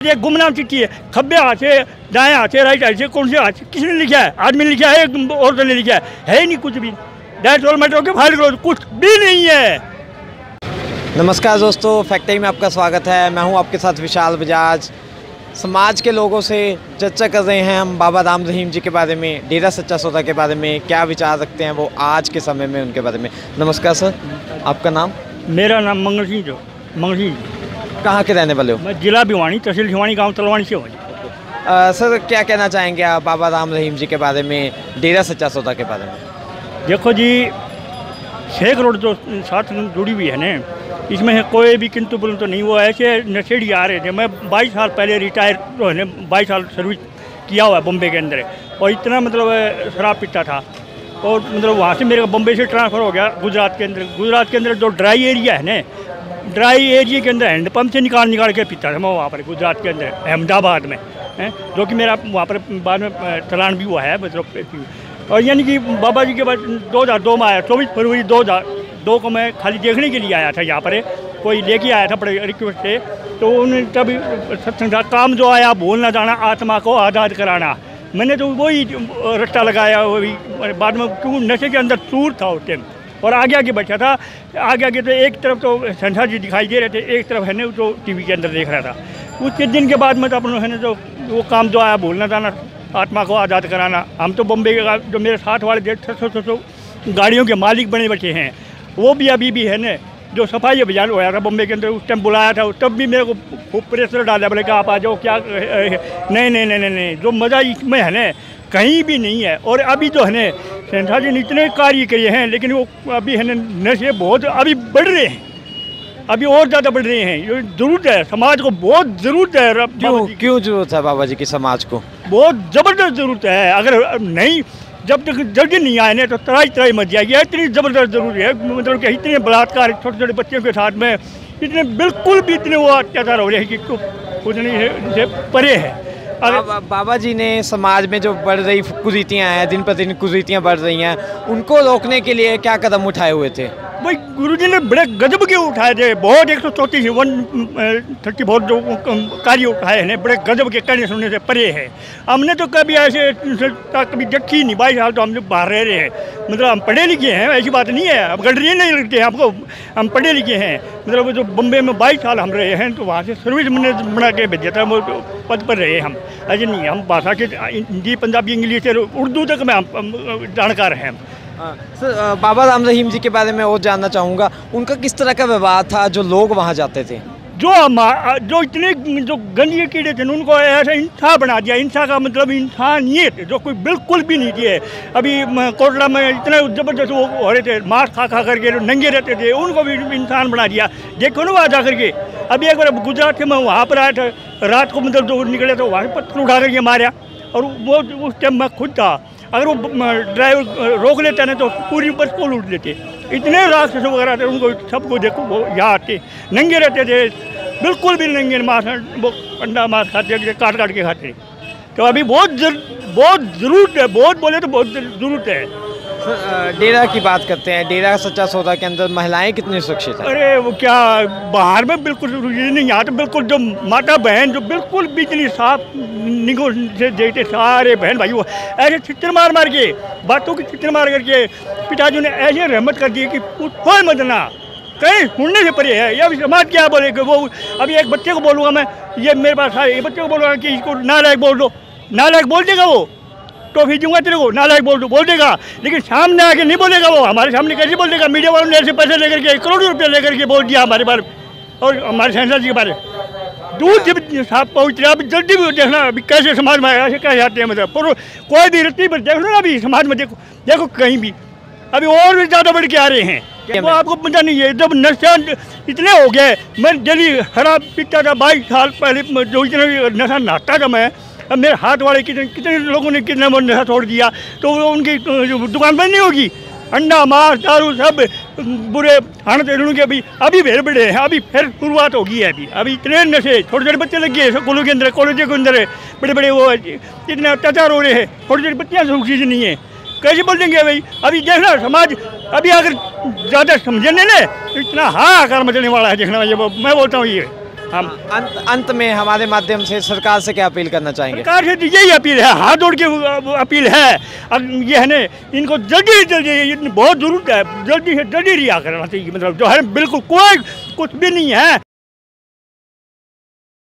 ये गुमनाम चिट्ठी है। खब्बे हाथ से दाएँ हाथ से राइट हाथ से कौन से हाथ किसने लिखा है? आदमी लिखा है औरत ने लिखा है। है ही नहीं कुछ भी। डेढ़ सौ मीटर के फ़ाइल करो कुछ भी नहीं है। नमस्कार दोस्तों फैक्ट्री में आपका स्वागत है। मैं हूँ आपके साथ विशाल बजाज। समाज के लोगों से चर्चा कर रहे हैं हम बाबा राम रहीम जी के बारे में, डेरा सच्चा सौदा के बारे में। क्या विचार रखते हैं वो आज के समय में उनके बारे में? नमस्कार सर, आपका नाम? मेरा नाम मंगल सिंह जो मंगल सिंह जी। कहाँ के रहने वाले हो? मैं जिला भिवानी तहसील भिवानी गाँव तलवानी से हूँ सर क्या कहना चाहेंगे आप बाबा राम रहीम जी के बारे में डेरा सच्चा सौदा के बारे में? देखो जी छः करोड़ जो साथ जुड़ी हुई है ना इसमें है कोई भी किंतु बोलूँ तो नहीं वो ऐसे नशेड़ी आ रहे थे। मैं बाईस साल पहले रिटायर जो है ना बाईस साल सर्विस किया हुआ है बम्बे के अंदर। और इतना मतलब शराब पीता था। और मतलब वहाँ से मेरे को बम्बे से ट्रांसफ़र हो गया गुजरात के अंदर। गुजरात के अंदर जो ड्राई एरिया है ना ड्राई एरिया के अंदर हैंडपम्प से निकाल निकाल के पीता था मैं वहाँ पर, गुजरात के अंदर, अहमदाबाद में, हैं, जो कि मेरा वहाँ पर बाद में चलान भी हुआ है मतलब और यानी कि बाबा जी के बाद दो हज़ार दो में आया, चौबीस फरवरी दो हज़ार दो को मैं खाली देखने के लिए आया था यहाँ पर, कोई लेके आया था बड़े रिक्वेस्ट से तो उन्होंने तभी सत्संग काम जो आया भूल जाना, आत्मा को आज़ाद कराना मैंने तो वही रट्टा लगाया वही बाद में क्यों नशे के अंदर चूर था उस टाइम और आगे आगे बैठा था। आगे आगे तो एक तरफ़ तो संध्या जी दिखाई दे रहे थे, एक तरफ़ है ना तो टीवी के अंदर देख रहा था। उसके दिन के बाद में तो अपनों है ना जो, वो काम जो आया, भूलना जाना आत्मा को आज़ाद कराना। हम तो बम्बे के जो मेरे साथ वाले डेढ़ सौ छः सौ गाड़ियों के मालिक बने बैठे हैं। वो भी अभी भी है ना जो सफ़ाई अभियान होया था बम्बे के अंदर उस टाइम बुलाया था तब भी मेरे को खूब प्रेशर डाला बोले कि आप आ जाओ क्या नहीं नहीं नहीं नहीं नहीं जो मज़ा इसमें है ना कहीं भी नहीं है। और अभी जो है ना सेंथा जी ने इतने कार्य किए हैं लेकिन वो अभी है ना नशे बहुत अभी बढ़ रहे हैं। अभी और ज़्यादा बढ़ रहे हैं। ये ज़रूरत है समाज को बहुत ज़रूरत है क्यों क्यों ज़रूरत है बाबा जी की समाज को? बहुत ज़बरदस्त ज़रूरत है। अगर नहीं जब तक जल्दी नहीं आए ना तो तराई तराई मच जाएगी। इतनी ज़बरदस्त ज़रूरी है मतलब कि इतने बलात्कार छोटे छोटे बच्चों के साथ में, इतने बिल्कुल भी इतने वो अत्याचार हो रहे हैं कि कुछ नहीं है उनसे परे है। अब बाबा जी ने समाज में जो बढ़ रही कुरीतियाँ हैं, दिन प्रतिदिन कुरीतियाँ बढ़ रही हैं, उनको रोकने के लिए क्या कदम उठाए हुए थे? भाई गुरुजी ने बड़े गजब के उठाए थे। बहुत एक सौ चौंतीस वन थर्टी फोर जो कार्य उठाए हैं। बड़े गजब के कहने सुनने से परे है। हमने तो कभी ऐसे कभी देखी नहीं। बाईस साल तो हम हमने बाहर रह रहे हैं। मतलब हम पढ़े लिखे हैं ऐसी बात नहीं है। अब गडरिए नहीं लगते हैं आपको। हम पढ़े लिखे हैं। मतलब जो बम्बे में बाईस साल हम रहे हैं तो वहाँ से सर्विस मैंने बना के भेजा था। वो पद पर रहे हम। ऐसे नहीं हम भाषा के हिंदी पंजाबी इंग्लिश उर्दू तक में जानकार हाँ, सर बाबा राम रहीम जी के बारे में और जानना चाहूँगा, उनका किस तरह का व्यवहार था जो लोग वहाँ जाते थे? जो जो इतने, जो गंदे कीड़े थे उनको ऐसा इंसान बना दिया। इंसान का मतलब इंसानियत जो कोई बिल्कुल भी नहीं थी अभी कोटला में इतने ज़बरदस्त वो हो रहे थे मांस खा खा करके नंगे रहते थे, उनको भी इंसान बना दिया। देखो ना वहाँ जा करके अभी एक बार गुजरात मैं वहाँ पर आया था, रात को मतलब जो निकले तो वहाँ पत्थर उठा करके मारा। और वो, उस टाइम मैं खुद था। अगर वो ड्राइवर रोक लेता ना तो पूरी बस को लूट लेते इतने रास्ते से वगैरह आते उनको सबको देखो वो यहाँ आते नंगे रहते थे बिल्कुल भी नंगे मांस वो अंडा मांस खाते थे काट काट के खाते तो अभी बहुत जर, बहुत ज़रूरत है बहुत बोले तो बहुत ज़रूरत है। डेरा की बात करते हैं। डेरा सच्चा सौदा के अंदर महिलाएँ कितनी सुरक्षित हैं? अरे, वो क्या, बाहर में बिल्कुल ये नहीं, यहाँ तो बिल्कुल जो माता बहन जो बिल्कुल बिजली साफ़, निगो से देते सारे बहन भाई वो ऐसे चित्र मार मार के, बातों की चित्र मार करके, पिताजी ने ऐसे रहमत कर दी कि पूछो मत ना कहीं सुनने से परे है, ये समाज क्या बोले वो, अभी एक बच्चे को बोलूँगा मैं, ये मेरे पास आए बच्चे को बोलूँगा कि इसको नालायक बोल दो। नालायक बोल देगा वो। टॉफी दूँगा तेरे को। नालायक बोल दो बोल देगा। लेकिन सामने आके नहीं बोलेगा वो। हमारे सामने कैसे बोल देगा? मीडिया वालों ने ऐसे पैसे लेकर के करोड़ों रुपया लेकर के बोल दिया हमारे बारे और हमारे सेंसर जी के बारे दूर जब साहब पहुँच रहे अभी जल्दी भी देखना अभी कैसे समाज में ऐसे कैसे आते हैं मतलब। पर कोई भी रत्ती पर देख लो ना अभी समाज में देखो देखो कहीं भी। अभी और भी ज़्यादा बढ़ के आ रहे हैं। वो आपको पता नहीं है जब नशा इतने हो गए। मैं डेली हरा पीता था बाईस साल पहले जो इतना नशा नहाता था मैं अब मेरे हाथ वाले कितने कितने लोगों ने कितने वो नशा छोड़ दिया तो वो उनकी दुकान बंद नहीं होगी? अंडा, मांस, दारू, सब, बुरे हाण तेलू के अभी अभी फिर बड़े हैं, अभी फिर शुरुआत होगी है अभी। अभी इतने नशे छोटे छोटे बच्चे लग गए, स्कूलों के अंदर, कॉलेजों के अंदर बड़े बड़े वो, इतने अत्याचार हो रहे हैं छोटी छोटी बच्चियाँ सुरक्षित नहीं है। कैसे बोल देंगे भाई? अभी देखना समाज, अभी अगर ज़्यादा समझने ने इतना हाँ हाहाकार मचने वाला है देखना मैं बोलता हूँ ये। हम अंत अंत में हमारे माध्यम से सरकार से क्या अपील करना चाहेंगे? सरकार से तो यही अपील है हाथ जोड़ के अपील है। अब ये है ना इनको जल्दी ही जल्दी बहुत ज़रूरत है जल्दी से जल्दी रिहा करना चाहिए मतलब जो है बिल्कुल कोई कुछ भी नहीं है।